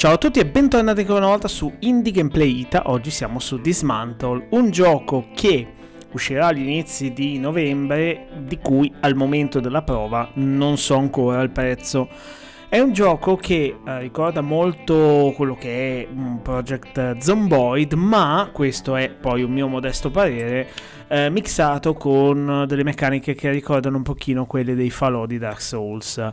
Ciao a tutti e bentornati ancora una volta su Indie Gameplay Ita, oggi siamo su Dismantle, un gioco che uscirà agli inizi di novembre, di cui al momento della prova non so ancora il prezzo. È un gioco che eh, ricorda molto quello che è un Project Zomboid, ma questo è poi un mio modesto parere, eh, mixato con delle meccaniche che ricordano un pochino quelle dei falò di Dark Souls.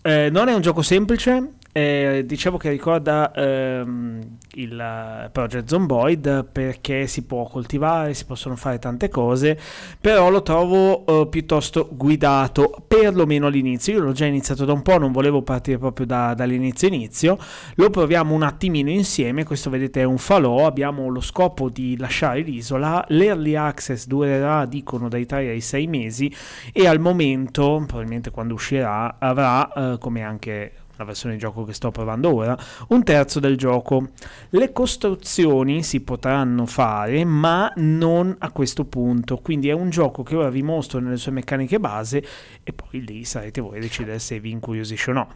Eh, non è un gioco semplice, eh, dicevo che ricorda ehm, il Project Zomboid perché si può coltivare, si possono fare tante cose, però lo trovo eh, piuttosto guidato, perlomeno all'inizio. Io l'ho già iniziato da un po', non volevo partire proprio da, dall'inizio inizio. Lo proviamo un attimino insieme, questo vedete è un falò, abbiamo lo scopo di lasciare l'isola, l'early access durerà, dicono, dai 3 ai 6 mesi e al momento, probabilmente quando uscirà, avrà, eh, come anche la versione di gioco che sto provando ora, un terzo del gioco. Le costruzioni si potranno fare, ma non a questo punto. Quindi è un gioco che ora vi mostro nelle sue meccaniche base e poi lì sarete voi a decidere se vi incuriosisce o no.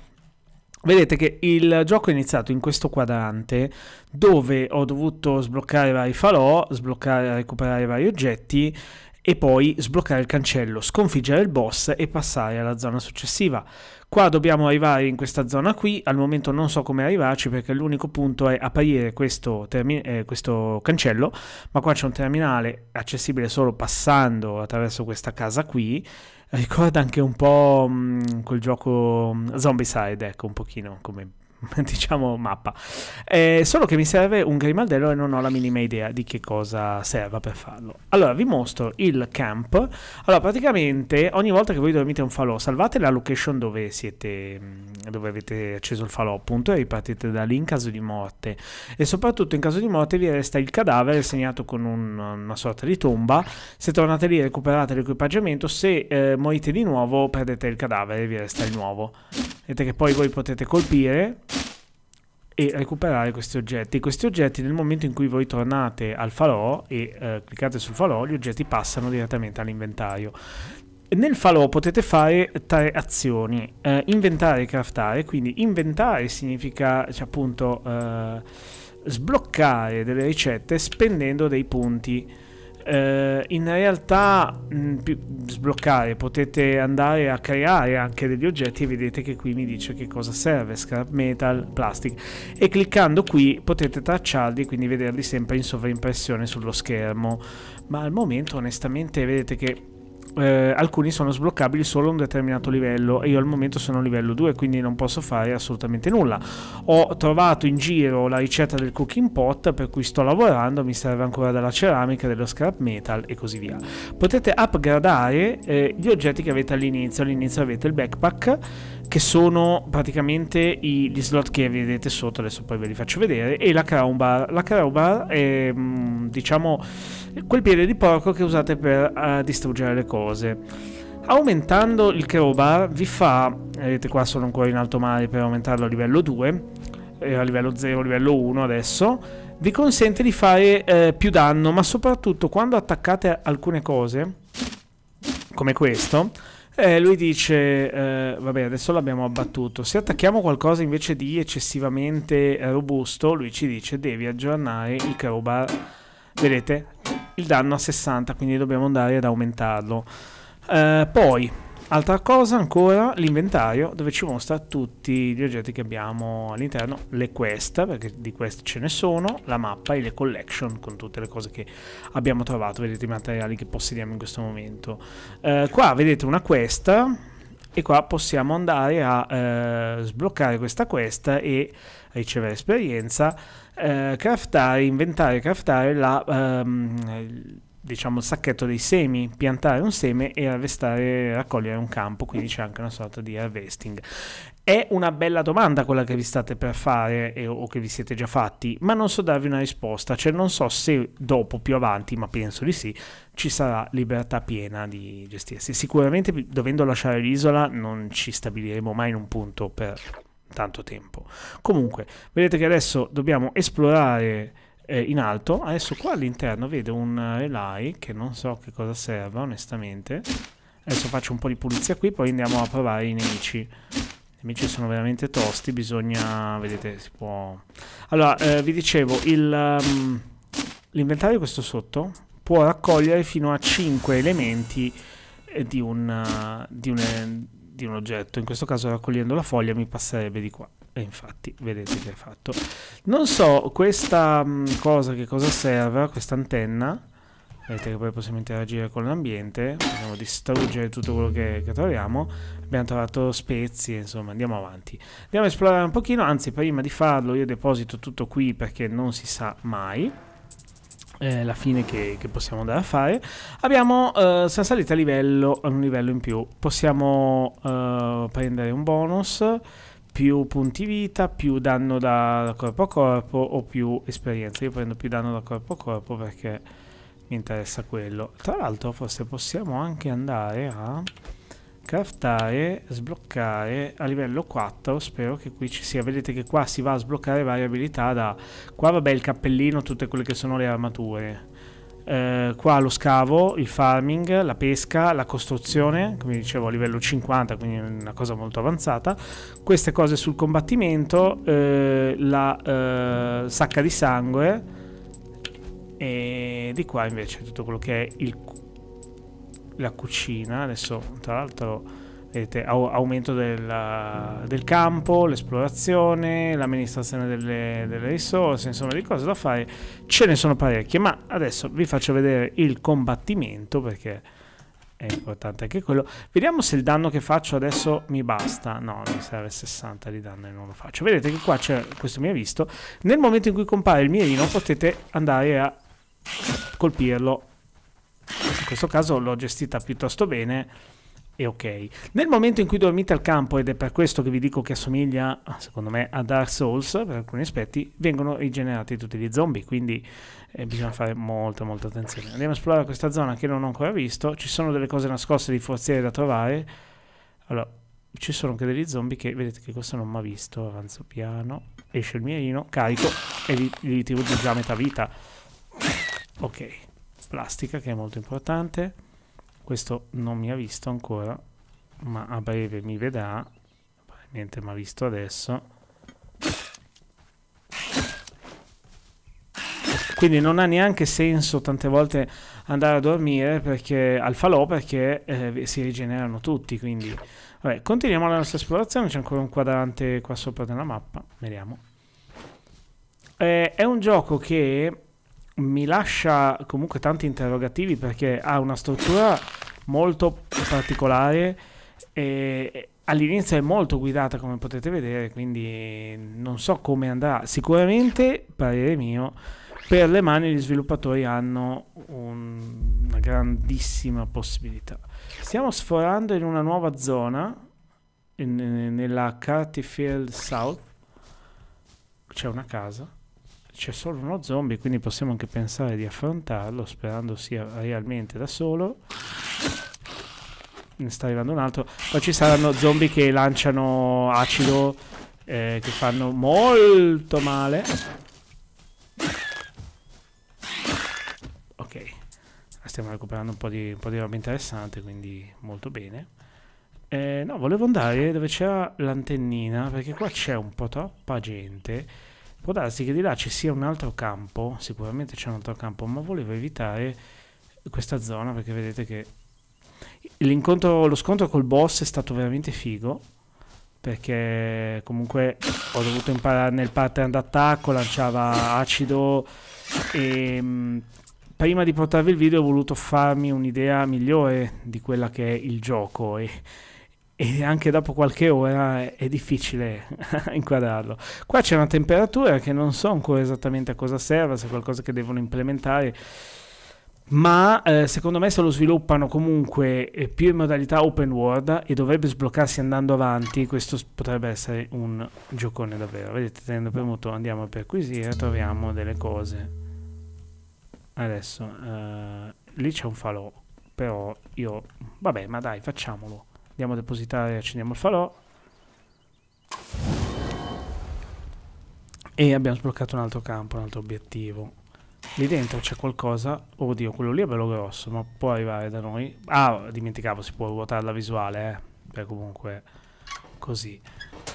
Vedete che il gioco è iniziato in questo quadrante dove ho dovuto sbloccare vari falò, sbloccare, recuperare vari oggetti e poi sbloccare il cancello, sconfiggere il boss e passare alla zona successiva. Qua dobbiamo arrivare in questa zona qui, al momento non so come arrivarci perché l'unico punto è aprire questo, eh, questo cancello, ma qua c'è un terminale accessibile solo passando attraverso questa casa qui. Ricorda anche un po' mh, quel gioco mm, Zombicide, ecco, un pochino come diciamo mappa. Eh, solo che mi serve un grimaldello e non ho la minima idea di che cosa serva per farlo. Allora, vi mostro il camp. Allora, praticamente ogni volta che voi dormite un falò, salvate la location dove siete, mm, dove avete acceso il falò, appunto, e ripartite da lì in caso di morte. E soprattutto in caso di morte vi resta il cadavere segnato con un, una sorta di tomba. Se tornate lì recuperate l'equipaggiamento, se eh, morite di nuovo perdete il cadavere e vi resta il nuovo. Vedete che poi voi potete colpire e recuperare questi oggetti. Questi oggetti nel momento in cui voi tornate al falò e eh, cliccate sul falò, gli oggetti passano direttamente all'inventario. Nel falò potete fare tre azioni, eh, inventare e craftare, quindi inventare significa cioè, appunto eh, sbloccare delle ricette spendendo dei punti. Eh, in realtà mh, sbloccare potete andare a creare anche degli oggetti e vedete che qui mi dice che cosa serve scrap metal plastic. E cliccando qui potete tracciarli quindi vederli sempre in sovraimpressione sullo schermo. Ma al momento onestamente vedete che eh, alcuni sono sbloccabili solo a un determinato livello e io al momento sono a livello 2 quindi non posso fare assolutamente nulla. Ho trovato in giro la ricetta del cooking pot per cui sto lavorando mi serve ancora della ceramica dello scrap metal e così via. Potete upgradare eh, gli oggetti che avete all'inizio. All'inizio avete il backpack che sono praticamente i, gli slot che vedete sotto adesso poi ve li faccio vedere e la crown bar la crown bar è mm, diciamo quel piede di porco che usate per uh, distruggere le cose. Aumentando il crowbar vi fa, vedete qua sono ancora in alto mare per aumentarlo a livello 2, eh, a livello 0, livello 1 adesso, vi consente di fare eh, più danno, ma soprattutto quando attaccate alcune cose, come questo, eh, lui dice, eh, vabbè adesso l'abbiamo abbattuto, se attacchiamo qualcosa invece di eccessivamente robusto, lui ci dice devi aggiornare il crowbar, vedete? il danno a 60, quindi dobbiamo andare ad aumentarlo. Eh, poi, altra cosa ancora, l'inventario dove ci mostra tutti gli oggetti che abbiamo all'interno, le quest, perché di quest ce ne sono, la mappa e le collection con tutte le cose che abbiamo trovato, vedete i materiali che possediamo in questo momento. Eh, qua vedete una quest e qua possiamo andare a eh, sbloccare questa quest e ricevere esperienza, eh, craftare, inventare, craftare la, ehm, diciamo il sacchetto dei semi, piantare un seme e harvestare, raccogliere un campo, quindi c'è anche una sorta di harvesting. È una bella domanda quella che vi state per fare eh, o che vi siete già fatti, ma non so darvi una risposta, cioè non so se dopo, più avanti, ma penso di sì, ci sarà libertà piena di gestirsi. Sicuramente dovendo lasciare l'isola non ci stabiliremo mai in un punto per tanto tempo. Comunque, vedete che adesso dobbiamo esplorare eh, in alto. Adesso qua all'interno vedo un relay che non so che cosa serva onestamente. Adesso faccio un po' di pulizia qui, poi andiamo a provare i nemici. nemici sono veramente tosti, bisogna, vedete, si può... Allora, eh, vi dicevo, um, l'inventario questo sotto può raccogliere fino a 5 elementi eh, di, un, uh, di, un, di un oggetto. In questo caso raccogliendo la foglia mi passerebbe di qua. E infatti, vedete che è fatto. Non so questa um, cosa che cosa serve, questa antenna vedete che poi possiamo interagire con l'ambiente possiamo distruggere tutto quello che, che, troviamo. Abbiamo trovato spezie insomma andiamo avanti. Andiamo a esplorare un pochino anzi prima di farlo io deposito tutto qui perché non si sa mai eh, la fine che, che, possiamo andare a fare. Abbiamo eh, siamo saliti a livello a un livello in più. Possiamo eh, prendere un bonus più punti vita, più danno da, corpo a corpo o più esperienza. Io prendo più danno da corpo a corpo perché mi interessa quello. Tra l'altro forse possiamo anche andare a craftare sbloccare a livello 4 spero che qui ci sia. Vedete che qua si va a sbloccare varie abilità da qua vabbè il cappellino tutte quelle che sono le armature eh, qua lo scavo, il farming, la pesca, la costruzione, come dicevo a livello 50, quindi una cosa molto avanzata. Queste cose sul combattimento, eh, la eh, sacca di sangue, e di qua invece tutto quello che è il, la cucina adesso tra l'altro vedete aumento della, del campo l'esplorazione l'amministrazione delle, delle, risorse insomma di cose da fare. Ce ne sono parecchie ma adesso vi faccio vedere il combattimento perché è importante anche quello. Vediamo se il danno che faccio adesso mi basta. No mi serve 60 di danno e non lo faccio. Vedete che qua c'è questo mi ha visto. Nel momento in cui compare il mirino potete andare a colpirlo. In questo caso l'ho gestita piuttosto bene e ok. Nel momento in cui dormite al campo, ed è per questo che vi dico che assomiglia, secondo me, a Dark Souls per alcuni aspetti, vengono rigenerati tutti gli zombie, quindi eh, bisogna fare molta molta attenzione. Andiamo a esplorare questa zona che non ho ancora visto, ci sono delle cose nascoste di forziere da trovare. Allora, ci sono anche degli zombie che, vedete che questo non mi ha visto, avanzo piano, esce il mirino, carico e gli, gli tiro già metà vita ok plastica che è molto importante questo non mi ha visto ancora ma a breve mi vedrà probabilmente mi ha visto adesso. Quindi non ha neanche senso tante volte andare a dormire perché al falò perché eh, si rigenerano tutti quindi vabbè continuiamo la nostra esplorazione c'è ancora un quadrante qua sopra nella mappa vediamo. Eh, è un gioco che mi lascia comunque tanti interrogativi perché ha una struttura molto particolare e all'inizio è molto guidata come potete vedere quindi non so come andrà. Sicuramente parere mio per le mani gli sviluppatori hanno un, una grandissima possibilità. Stiamo sforando in una nuova zona in, nella Cartifield South. C'è una casa c'è solo uno zombie, quindi possiamo anche pensare di affrontarlo sperando sia realmente da solo. Ne sta arrivando un altro. Poi ci saranno zombie che lanciano acido, eh, che fanno molto male. Ok, stiamo recuperando un po' di, un po di roba interessante, quindi molto bene. Eh, no, volevo andare dove c'era l'antennina, perché qua c'è un po' troppa gente Può darsi che di là ci sia un altro campo, sicuramente c'è un altro campo, ma volevo evitare questa zona perché vedete che lo scontro col boss è stato veramente figo perché comunque ho dovuto imparare nel pattern d'attacco, lanciava acido e mh, prima di portarvi il video ho voluto farmi un'idea migliore di quella che è il gioco e e anche dopo qualche ora è difficile inquadrarlo. Qua c'è una temperatura che non so ancora esattamente a cosa serva, se è qualcosa che devono implementare, ma eh, secondo me se lo sviluppano comunque eh, più in modalità open world e dovrebbe sbloccarsi andando avanti, questo potrebbe essere un giocone davvero. Vedete, tenendo premuto andiamo a perquisire, troviamo delle cose. Adesso, eh, lì c'è un falò, però io... Vabbè, ma dai, facciamolo. Andiamo a depositare, accendiamo il falò. E abbiamo sbloccato un altro campo, un altro obiettivo. Lì dentro c'è qualcosa. Oddio, quello lì è bello grosso, ma può arrivare da noi. Ah, dimenticavo, si può ruotare la visuale, eh. Per comunque così.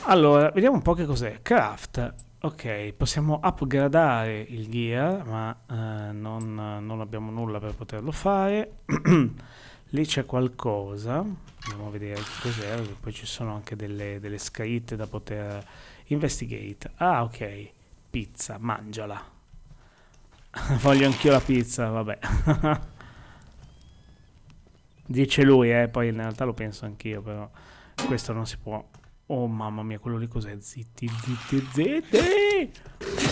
Allora, vediamo un po' che cos'è. Craft. Ok, possiamo upgradare il gear, ma eh, non, non, abbiamo nulla per poterlo fare. Lì c'è qualcosa. Andiamo a vedere che cos'è, poi ci sono anche delle, delle scritte da poter investigate. Ah, ok. Pizza, mangiala. Voglio anch'io la pizza, vabbè. Dice lui, eh, poi in realtà lo penso anch'io, però questo non si può Oh mamma mia, quello lì cos'è? Zitti, zitti, zitti!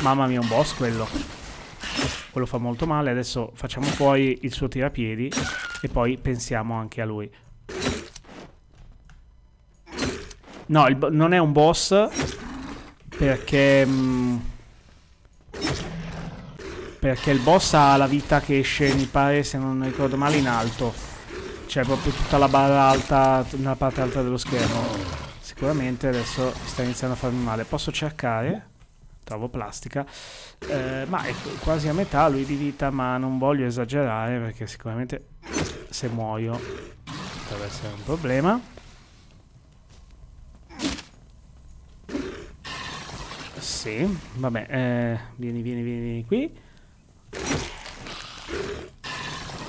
Mamma mia, un boss quello. Quello fa molto male. Adesso facciamo fuori il suo tirapiedi e poi pensiamo anche a lui. No, non è un boss perché... Mm, perché il boss ha la vita che esce, mi pare, se non ricordo male, in alto. Cioè proprio tutta la barra alta nella parte alta dello schermo. Sicuramente adesso sta iniziando a farmi male. Posso cercare? Trovo plastica. Eh, ma è quasi a metà lui di vita, ma non voglio esagerare perché sicuramente se muoio potrebbe essere un problema. Sì, vabbè, eh, vieni, vieni, vieni, qui.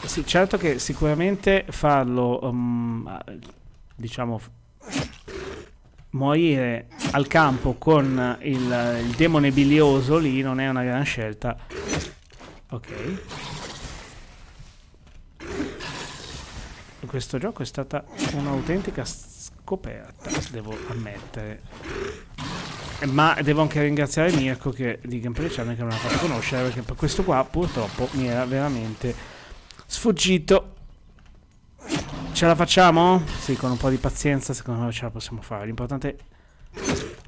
Sì, certo che sicuramente farlo, um, diciamo, morire al campo con il, il demone bilioso lì non è una gran scelta. Ok. Questo gioco è stata un'autentica scoperta, devo ammettere. Ma devo anche ringraziare Mirko che, di Gameplay Channel che me l'ha fatto conoscere perché per questo qua purtroppo mi era veramente sfuggito. Ce la facciamo? Sì, con un po' di pazienza secondo me ce la possiamo fare. L'importante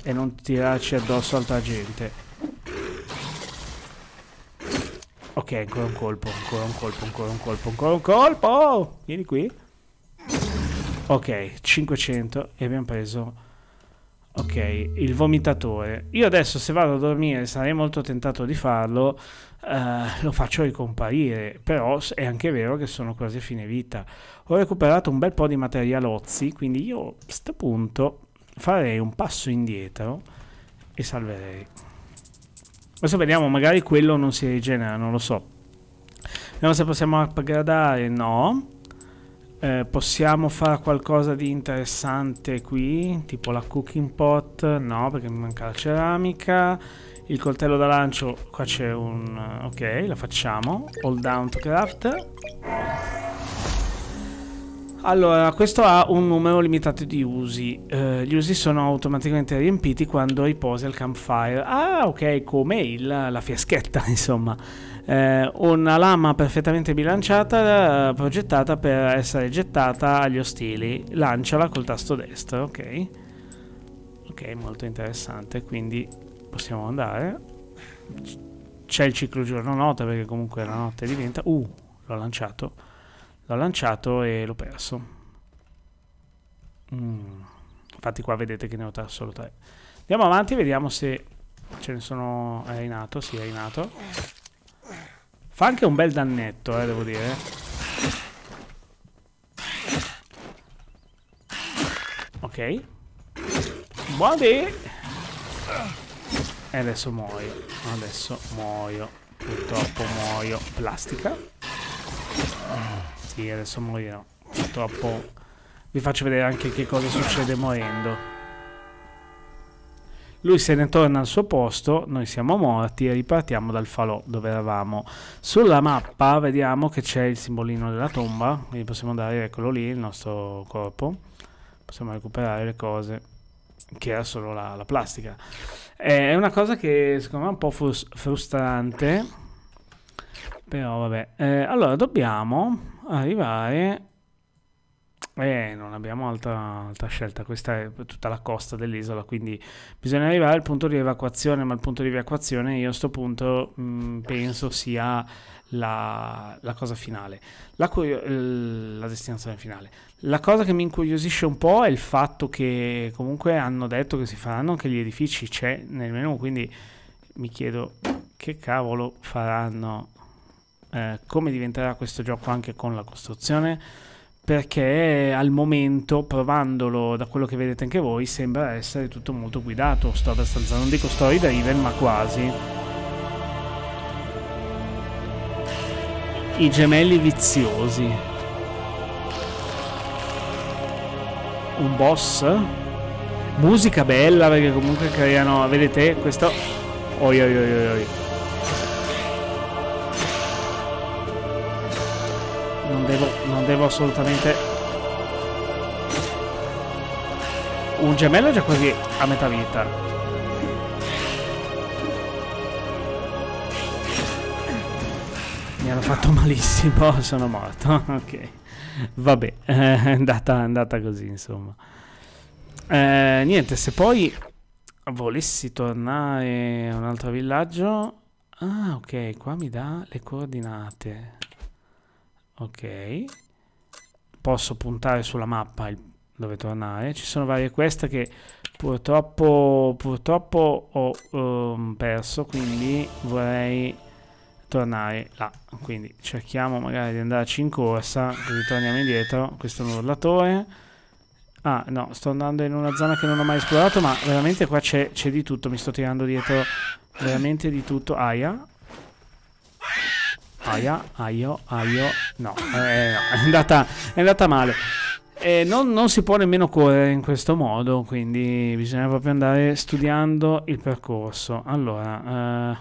è non tirarci addosso altra gente. Ok, ancora un colpo, ancora un colpo, ancora un colpo, ancora un colpo! Vieni qui. Ok, 500 e abbiamo preso... Ok, il vomitatore. Io adesso se vado a dormire sarei molto tentato di farlo, uh, lo faccio ricomparire, però è anche vero che sono quasi a fine vita. Ho recuperato un bel po' di materialozzi, quindi io a questo punto farei un passo indietro e salverei. Adesso vediamo, magari quello non si rigenera, non lo so. Vediamo se possiamo upgradare, no. Eh, possiamo fare qualcosa di interessante qui, tipo la cooking pot, no perché mi manca la ceramica. Il coltello da lancio, qua c'è un... ok, la facciamo. Hold down to craft. Allora, questo ha un numero limitato di usi. Uh, gli usi sono automaticamente riempiti quando riposi al campfire. Ah, ok, come il, la fiaschetta, insomma. Uh, una lama perfettamente bilanciata, uh, progettata per essere gettata agli ostili. Lanciala col tasto destro, ok. Ok, molto interessante, quindi possiamo andare. C'è il ciclo giorno-notte, perché comunque la notte diventa... Uh, l'ho lanciato L'ho lanciato e l'ho perso. Mm. Infatti qua vedete che ne ho solo tre. Andiamo avanti vediamo se ce ne sono... È rinato, sì, è rinato. Fa anche un bel dannetto, eh, devo dire. Ok. Buoni! E adesso muoio. Adesso muoio. Purtroppo muoio. Plastica. Sì, adesso morirò. Purtroppo vi faccio vedere anche che cosa succede morendo. Lui se ne torna al suo posto, noi siamo morti e ripartiamo dal falò dove eravamo. Sulla mappa vediamo che c'è il simbolino della tomba, quindi possiamo andare, eccolo lì, il nostro corpo. Possiamo recuperare le cose, che era solo la, la plastica. È una cosa che secondo me è un po' frustrante, però vabbè. Eh, allora dobbiamo arrivare eh, non abbiamo altra, altra, scelta, questa è tutta la costa dell'isola, quindi bisogna arrivare al punto di evacuazione, ma il punto di evacuazione io a questo punto mh, mm, penso sia la, la cosa finale, la, la, destinazione finale. La cosa che mi incuriosisce un po' è il fatto che comunque hanno detto che si faranno anche gli edifici, c'è nel menu, quindi mi chiedo che cavolo faranno. Eh, come diventerà questo gioco anche con la costruzione perché al momento, provandolo da quello che vedete anche voi, sembra essere tutto molto guidato. Sto abbastanza, non dico story driven, ma quasi. I gemelli viziosi. Un boss. Musica bella perché comunque creano, vedete, questo... Oi oi oi oi. Devo assolutamente... Un gemello è già quasi a metà vita. Mi hanno fatto malissimo, sono morto. ok. Vabbè, è andata, è andata così, insomma. Eh, niente, se poi volessi tornare a un altro villaggio... Ah, ok, qua mi dà le coordinate ok posso puntare sulla mappa dove tornare. Ci sono varie queste che purtroppo purtroppo ho um, perso quindi vorrei tornare là. Quindi cerchiamo magari di andarci in corsa così torniamo indietro. Questo è un urlatore. Ah no sto andando in una zona che non ho mai esplorato ma veramente qua c'è di tutto. Mi sto tirando dietro veramente di tutto. Aia Aia, aio, aio. No, eh, è, andata, è andata male. E non, non, si può nemmeno correre in questo modo, quindi bisogna proprio andare studiando il percorso. Allora, eh,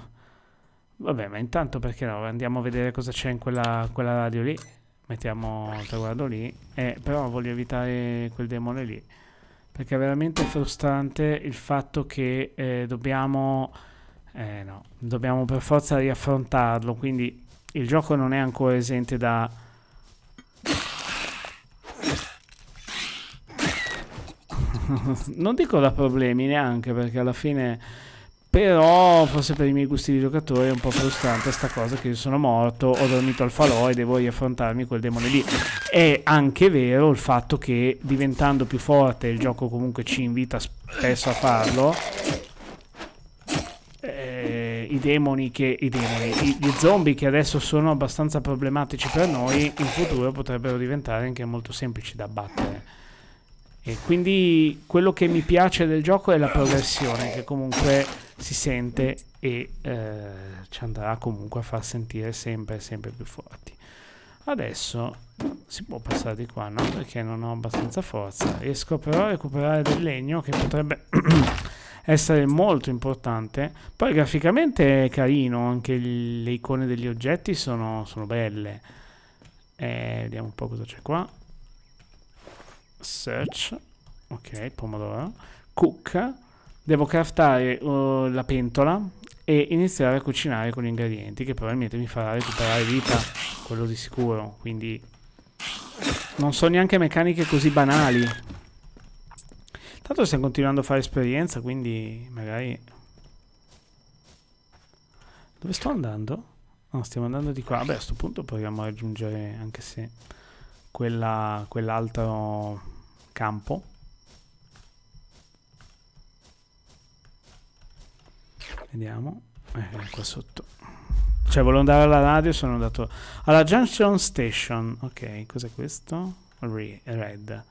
vabbè, ma intanto perché no? Andiamo a vedere cosa c'è in quella, quella, radio lì. Mettiamo il traguardo lì. Eh, però voglio evitare quel demone lì. Perché è veramente frustrante il fatto che eh, dobbiamo... Eh no, dobbiamo per forza riaffrontarlo, quindi il gioco non è ancora esente da... non dico da problemi neanche perché alla fine però forse per i miei gusti di giocatore è un po' frustrante sta cosa che io sono morto, ho dormito al falò e devo riaffrontarmi quel demone lì. È anche vero il fatto che diventando più forte il gioco comunque ci invita spesso a farlo i demoni che i demoni, gli zombie che adesso sono abbastanza problematici per noi, in futuro potrebbero diventare anche molto semplici da battere. E quindi quello che mi piace del gioco è la progressione che comunque si sente e eh, ci andrà comunque a far sentire sempre sempre più forti. Adesso si può passare di qua, no? Perché non ho abbastanza forza. Riesco però a recuperare del legno che potrebbe essere molto importante. Poi graficamente è carino, anche le icone degli oggetti sono, sono belle. Eh, vediamo un po' cosa c'è qua. Search, ok, pomodoro. Cook, devo craftare uh, la pentola e iniziare a cucinare con gli ingredienti che probabilmente mi farà recuperare vita, quello di sicuro. Quindi non so neanche meccaniche così banali. Tanto stiamo continuando a fare esperienza, quindi magari... Dove sto andando? No, stiamo andando di qua. Vabbè, a questo punto proviamo a raggiungere, anche se quella, quell'altro campo. Vediamo. Eh, qua sotto. Cioè, volevo andare alla radio, sono andato alla Junction Station. Ok, cos'è questo? Red.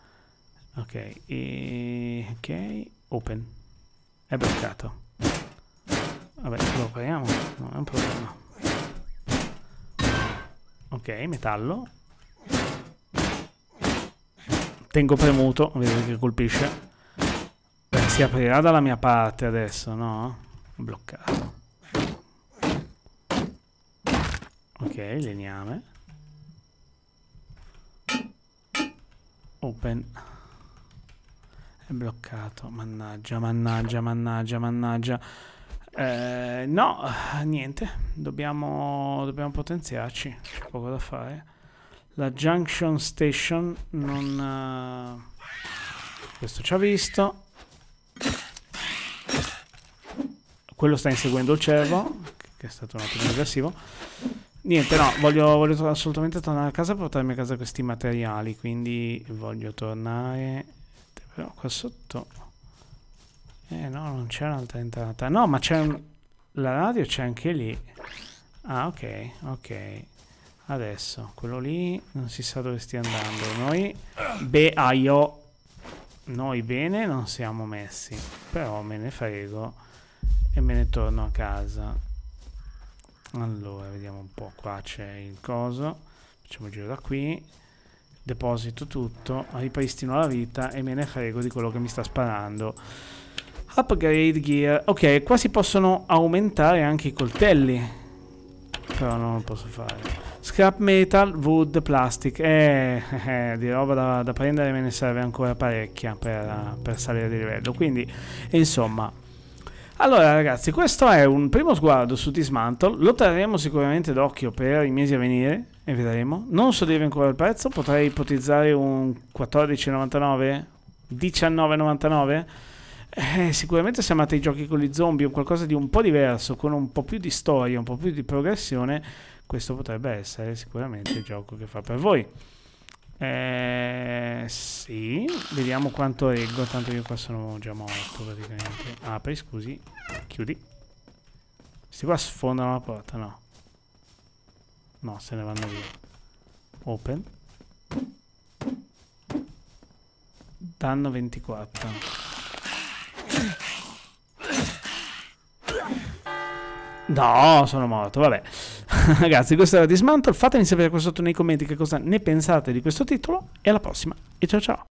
Ok, e... ok, open. È bloccato. Vabbè, lo apriamo, non è un problema. Ok, metallo. Tengo premuto, vedo che colpisce. Beh, si aprirà dalla mia parte adesso, no? Bloccato. Ok, legname. Open. È bloccato. Mannaggia, mannaggia, mannaggia, mannaggia. Eh, no, niente. Dobbiamo, dobbiamo potenziarci. C'è poco da fare. La Junction Station non... Uh, questo ci ha visto. Quello sta inseguendo il cervo, che è stato un attimo aggressivo. Niente, no, voglio, voglio assolutamente tornare a casa e portarmi a casa questi materiali, quindi voglio tornare però qua sotto... Eh no, non c'è un'altra entrata. No, ma c'è un... La radio c'è anche lì. Ah, ok, ok. Adesso, quello lì non si sa dove stia andando. Noi, beh, ah, io... Noi bene non siamo messi, però me ne frego e me ne torno a casa. Allora, vediamo un po'. Qua c'è il coso. Facciamo il giro da qui. Deposito tutto, ripristino la vita e me ne frego di quello che mi sta sparando. Upgrade gear. Ok, qua si possono aumentare anche i coltelli. Però non lo posso fare. Scrap metal, wood, plastic. Eh, eh, di roba da, da, prendere me ne serve ancora parecchia per, per salire di livello. Quindi, insomma. Allora ragazzi, questo è un primo sguardo su Dismantle. Lo terremo sicuramente d'occhio per i mesi a venire e vedremo. Non so dire ancora il prezzo, potrei ipotizzare un 14,99? 19,99? Eh, sicuramente se amate i giochi con gli zombie o qualcosa di un po' diverso, con un po' più di storia, un po' più di progressione, questo potrebbe essere sicuramente il gioco che fa per voi. Eh, sì, vediamo quanto reggo, tanto io qua sono già morto praticamente. Apri, scusi, chiudi. Questi qua sfondano la porta, no. No, se ne vanno via. Open. Danno 24. No, sono morto, vabbè. Ragazzi, questo era Dismantle. Fatemi sapere qua sotto nei commenti che cosa ne pensate di questo titolo. E alla prossima. E ciao ciao.